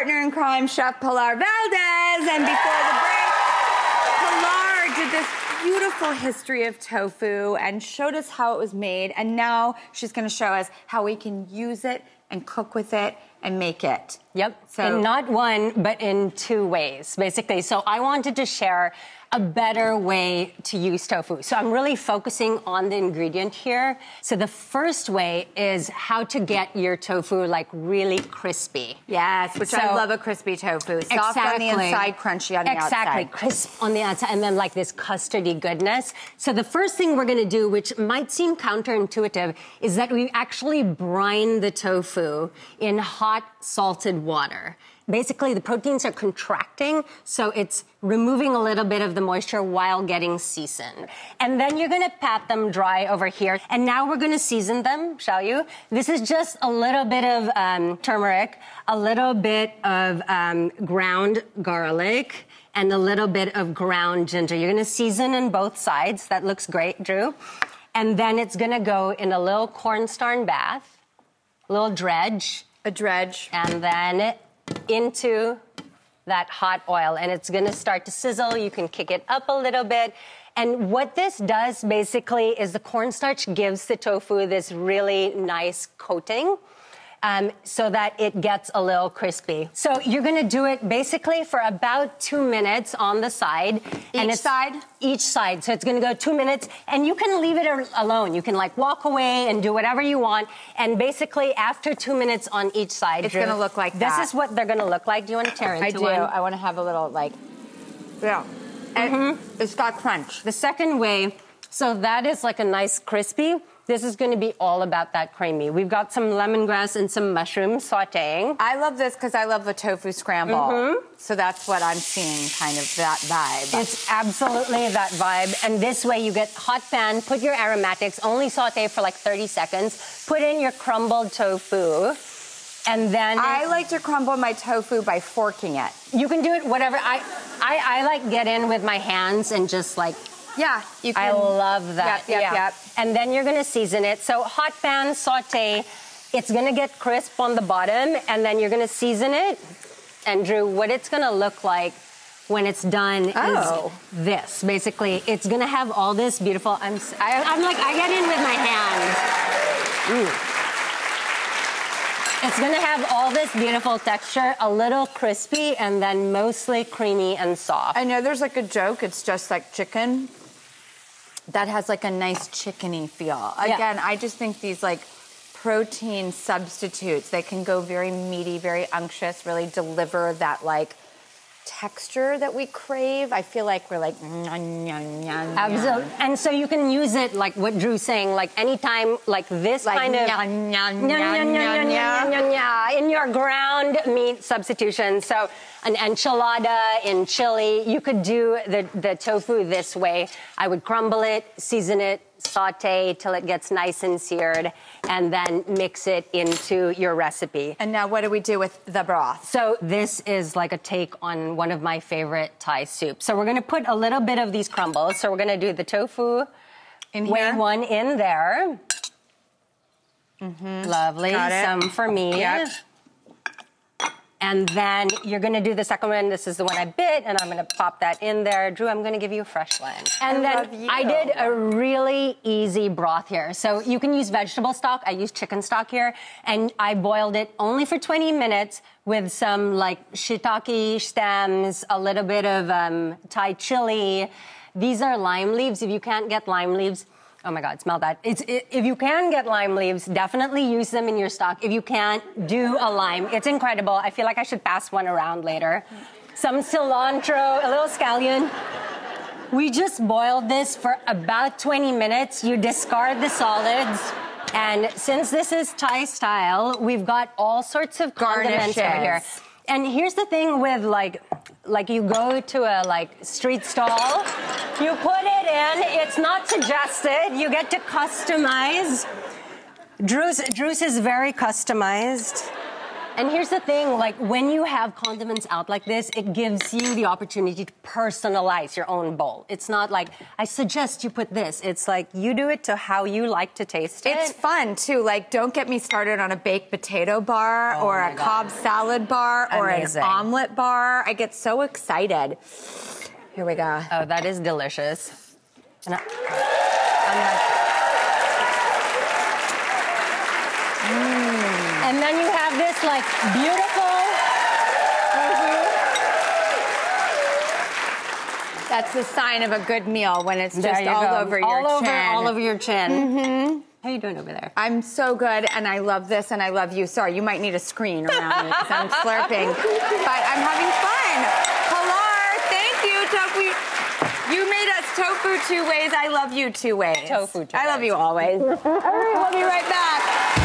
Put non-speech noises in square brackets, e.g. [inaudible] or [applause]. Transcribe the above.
partner in crime, Chef Pilar Valdes. And before the break, Pilar did this beautiful history of tofu and showed us how it was made. And now she's gonna show us how we can use it and cook with it and make it. Yep. So in not one, but in two ways, basically. So I wanted to share a better way to use tofu. So I'm really focusing on the ingredient here. So the first way is how to get your tofu like really crispy. Yes, which so, I love a crispy tofu. Soft exactly, on the inside, crunchy on the exactly, outside. Exactly, crisp on the outside, and then like this custardy goodness. So the first thing we're gonna do, which might seem counterintuitive, is that we actually brine the tofu in hot salted water basically the proteins are contracting, so it's removing a little bit of the moisture while getting seasoned. And then you're gonna pat them dry over here. And now we're gonna season them, shall you? This is just a little bit of um, turmeric, a little bit of um, ground garlic, and a little bit of ground ginger. You're gonna season on both sides. That looks great, Drew. And then it's gonna go in a little cornstarch bath, a little dredge. A dredge. And then into that hot oil and it's gonna start to sizzle. You can kick it up a little bit. And what this does basically is the cornstarch gives the tofu this really nice coating um, so that it gets a little crispy. So you're gonna do it basically for about two minutes on the side. Each and side? Each side. So it's gonna go two minutes and you can leave it alone. You can like walk away and do whatever you want. And basically after two minutes on each side, it's Drew, gonna look like this that. This is what they're gonna look like. Do you wanna tear into I do. one? I wanna have a little like, yeah. Mm-hmm. it's got crunch. The second way, so that is like a nice crispy. This is going to be all about that creamy. We've got some lemongrass and some mushrooms sauteing. I love this because I love the tofu scramble. Mm-hmm. So that's what I'm seeing, kind of that vibe. It's absolutely that vibe. And this way you get hot pan, put your aromatics, only saute for like 30 seconds, put in your crumbled tofu. And then I like to crumble my tofu by forking it. You can do it whatever. I, I, I like get in with my hands and just like yeah, you can. I love that. Yep, yep, yeah. yep. And then you're gonna season it. So hot pan saute. It's gonna get crisp on the bottom, and then you're gonna season it. And Drew, what it's gonna look like when it's done oh. is this. Basically, it's gonna have all this beautiful. I'm. I, am i am like I get in with my hands. Ooh. It's gonna have all this beautiful texture, a little crispy, and then mostly creamy and soft. I know there's like a joke, it's just like chicken, that has like a nice chickeny feel. Yeah. Again, I just think these like protein substitutes, they can go very meaty, very unctuous, really deliver that like texture that we crave. I feel like we're like mm, Absolutely. And so you can use it like what Drew's saying, like anytime like this like kind of in your ground meat substitution. So an enchilada in chili, you could do the, the tofu this way. I would crumble it, season it, saute till it gets nice and seared, and then mix it into your recipe. And now what do we do with the broth? So this is like a take on one of my favorite Thai soups. So we're gonna put a little bit of these crumbles. So we're gonna do the tofu in here. one in there. Mm-hmm. Lovely. Some for me. Yep. And then you're gonna do the second one. This is the one I bit, and I'm gonna pop that in there. Drew, I'm gonna give you a fresh one. And I then I did a really easy broth here. So you can use vegetable stock. I use chicken stock here, and I boiled it only for 20 minutes with some like shiitake stems, a little bit of um, Thai chili. These are lime leaves. If you can't get lime leaves, Oh my God, smell that. It's, it, if you can get lime leaves, definitely use them in your stock. If you can't, do a lime. It's incredible. I feel like I should pass one around later. Some cilantro, a little scallion. We just boiled this for about 20 minutes. You discard the solids. And since this is Thai style, we've got all sorts of condiments over here. And here's the thing with like, like you go to a like street stall, you put it in, it's not suggested, you get to customize. Drew's, Drew's is very customized. And here's the thing, like when you have condiments out like this, it gives you the opportunity to personalize your own bowl. It's not like, I suggest you put this. It's like you do it to how you like to taste it. It's fun too. Like, don't get me started on a baked potato bar Oh or a God. Cobb salad bar or an omelet bar. I get so excited. Here we go. Oh, that is delicious. And I, I'm like, Mm. And then you have this like beautiful. That's the sign of a good meal when it's just all go. over your all over, chin. all over your chin. Mm-hmm. How you doing over there? I'm so good, and I love this, and I love you. Sorry, you might need a screen around me because I'm [laughs] slurping, but I'm having fun. Pilar, thank you, tofu. You made us tofu two ways. I love you two ways. Tofu two I love you always. [laughs] All right, we'll be right back.